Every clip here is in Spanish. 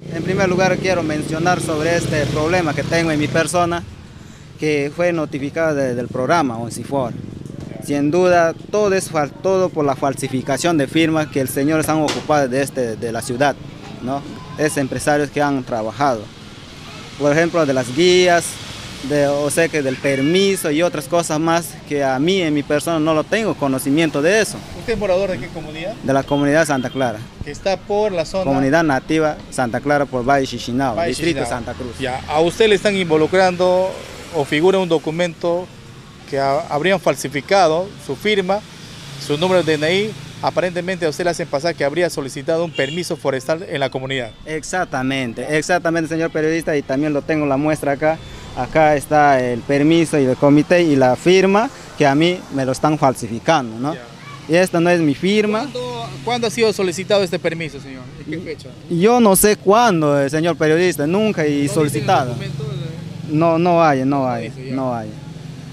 En primer lugar quiero mencionar sobre este problema que tengo en mi persona, que fue notificado del programa ONCIFOR. Sin duda, todo es todo por la falsificación de firmas que el señor han ocupado de, este, de la ciudad, ¿no? Es empresarios que han trabajado. Por ejemplo, de las guías, de, o sea que del permiso y otras cosas más que a mí en mi persona no lo tengo conocimiento de eso. ¿Usted es morador de qué comunidad? De la comunidad Santa Clara. Que está por la zona... Comunidad nativa Santa Clara por Valle Chichinao, distrito Santa Cruz. Ya, a usted le están involucrando o figura un documento que habrían falsificado su firma, su número de DNI, aparentemente a usted le hacen pasar que habría solicitado un permiso forestal en la comunidad. Exactamente, exactamente señor periodista y también lo tengo la muestra acá. Acá está el permiso y el comité y la firma que a mí me lo están falsificando, ¿no? Y esta no es mi firma. ¿Cuándo, ha sido solicitado este permiso, señor? ¿En qué fecha? Yo no sé cuándo, eh, señor periodista, nunca he solicitado. No, no hay, no hay, no hay.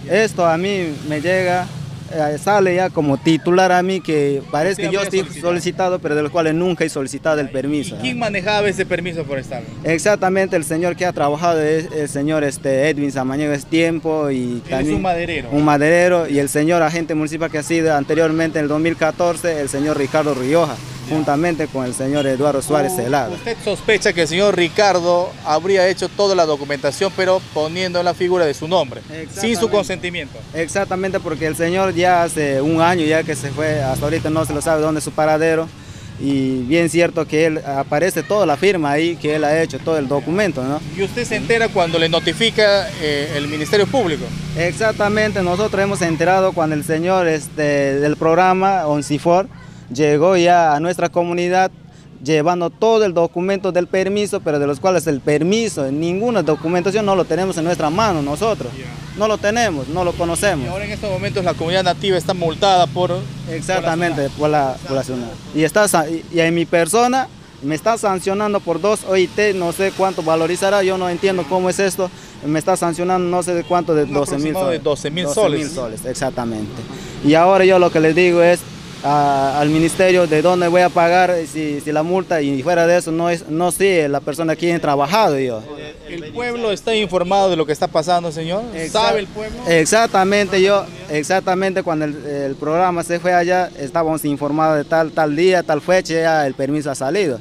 Esto a mí me llega eh, sale ya como titular a mí que parece que yo estoy solicitado. pero de los cuales nunca he solicitado el permiso. ¿Y quién manejaba ese permiso forestal? Exactamente, el señor que ha trabajado es el señor este, Edwin Samaniego es tiempo y también... Es un maderero. Un maderero y el señor agente municipal que ha sido anteriormente en el 2014, el señor Ricardo Rioja juntamente con el señor Eduardo Suárez Celada. Usted sospecha que el señor Ricardo habría hecho toda la documentación, pero poniendo la figura de su nombre, sin su consentimiento. Exactamente, porque el señor ya hace un año ya que se fue, hasta ahorita no se lo sabe dónde es su paradero, y bien cierto que él aparece toda la firma ahí, que él ha hecho todo el documento, ¿no? ¿Y usted se entera cuando le notifica eh, el Ministerio Público? Exactamente, nosotros hemos enterado cuando el señor este, del programa ONCIFOR, llegó ya a nuestra comunidad llevando todo el documento del permiso, pero de los cuales el permiso, ninguna documentación no lo tenemos en nuestra mano nosotros. No lo tenemos, no lo conocemos. Y ahora en estos momentos la comunidad nativa está multada por... Exactamente, por la, población. Y, está, y en mi persona me está sancionando por dos OIT, no sé cuánto valorizará, yo no entiendo cómo es esto, me está sancionando no sé de cuánto, de 12 mil soles. De 12 mil soles. soles. Exactamente. Y ahora yo lo que les digo es, al ministerio de dónde voy a pagar si, si, la multa y fuera de eso no es no sé la persona aquí ha trabajado yo. ¿El pueblo está informado de lo que está pasando, señor? ¿Sabe el pueblo? Exactamente, yo, exactamente cuando el, programa se fue allá, estábamos informados de tal, tal día, tal fecha, ya el permiso ha salido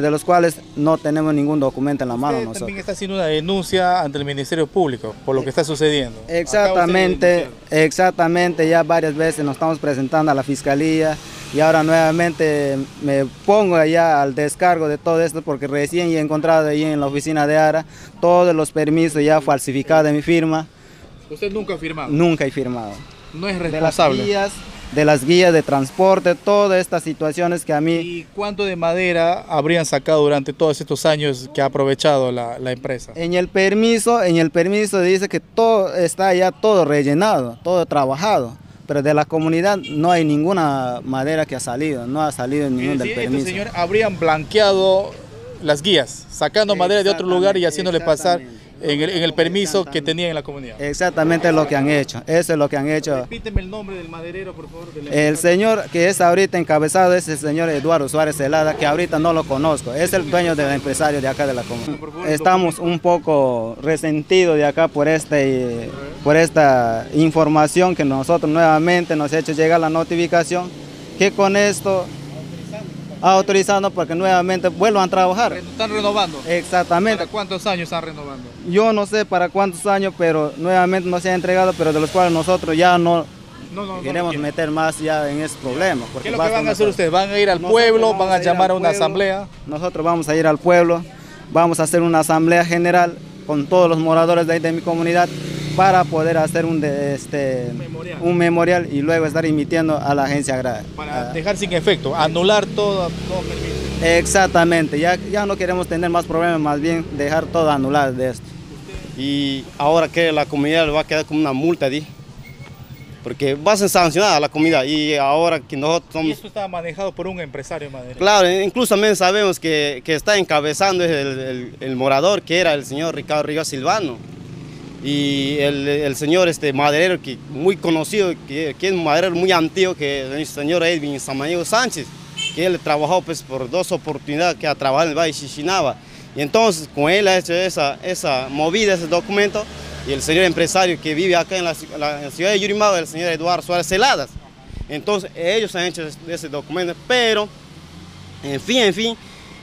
de los cuales no tenemos ningún documento en la mano nosotros. También está haciendo una denuncia ante el Ministerio Público por lo que está sucediendo. Exactamente, exactamente, ya varias veces nos estamos presentando a la Fiscalía y ahora nuevamente me pongo allá al descargo de todo esto porque recién he encontrado ahí en la oficina de ARA todos los permisos ya falsificados de mi firma. ¿Usted nunca ha firmado? Nunca he firmado. No es responsable. De las de las guías de transporte, todas estas situaciones que a mí... ¿Y cuánto de madera habrían sacado durante todos estos años que ha aprovechado la, empresa? En el permiso, en el permiso dice que todo está ya todo rellenado, todo trabajado, pero de la comunidad no hay ninguna madera que ha salido, no ha salido ningún del permiso. señor, habrían blanqueado las guías, sacando madera de otro lugar y haciéndole pasar en el, permiso que tenía en la comunidad. Exactamente lo que han hecho, eso es lo que han hecho. Repíteme el nombre del maderero, por favor. el señor que es ahorita encabezado es el señor Eduardo Suárez Celada, que ahorita no lo conozco, es el dueño del empresario de acá de la comunidad. Estamos un poco resentidos de acá por, este, por esta información que nosotros nuevamente nos ha hecho llegar la notificación, que con esto autorizando porque nuevamente vuelvan a trabajar. ¿Están renovando? Exactamente. ¿Para cuántos años están renovando? Yo no sé para cuántos años, pero nuevamente no se ha entregado, pero de los cuales nosotros ya no, queremos meter más ya en ese problema. ¿Qué es lo que van a hacer ustedes? ¿Van a ir al pueblo? ¿Van a, llamar a una asamblea? Nosotros vamos a ir al pueblo, vamos a hacer una asamblea general con todos los moradores de, de mi comunidad para poder hacer un, este, un, memorial. y luego estar emitiendo a la agencia agraria. Para dejar sin efecto, anular todo, Exactamente, ya, ya no queremos tener más problemas, más bien dejar todo anular de esto. Y ahora que la comunidad le va a quedar como una multa, ¿sí? porque va a ser sancionada la comunidad y ahora que nosotros somos... Y esto está manejado por un empresario madera. Claro, incluso también sabemos que, que está encabezando el, el, morador que era el señor Ricardo Ríos Silvano y el, señor este, maderero, que muy conocido, que, que, es un maderero muy antiguo, que el señor Edwin Samaniego Sánchez, que él trabajó pues, por dos oportunidades que ha trabajado en el Valle de. Y entonces, con él ha hecho esa, esa movida, ese documento, y el señor empresario que vive acá en la, ciudad de Yurimao, el señor Eduardo Suárez Celadas. Entonces, ellos han hecho ese documento, pero, en fin, en fin,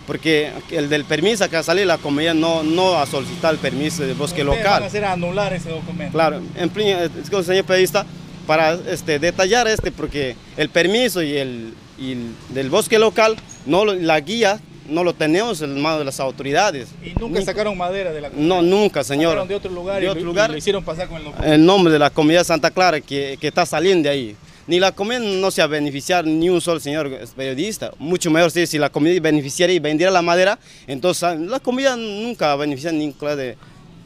porque el del permiso que ha salido la comunidad no, no ha solicitado el permiso del bosque local. Van a hacer anular ese documento. Claro, en señor periodista, para este, detallar este, porque el permiso y el, y del bosque local, no la guía no lo tenemos en manos de las autoridades. ¿Y nunca, sacaron madera de la comunidad? No, nunca, señor. Sacaron de otro lugar, de otro lugar lo hicieron pasar con el documento. El nombre de la comunidad Santa Clara que, que está saliendo de ahí ni la comunidad no se va a beneficiar ni un solo señor periodista. Mucho mejor si, la comunidad beneficiaría y vendiera la madera, entonces ah, la comunidad nunca va a beneficiar de,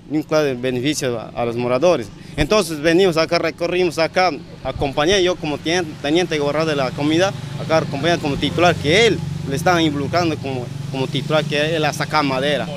de beneficio a, los moradores. Entonces venimos acá, recorrimos acá, acompañé yo como teniente gobernador de la comunidad, acá acompañé como titular que él le estaban involucrando como, como titular que él a sacar madera.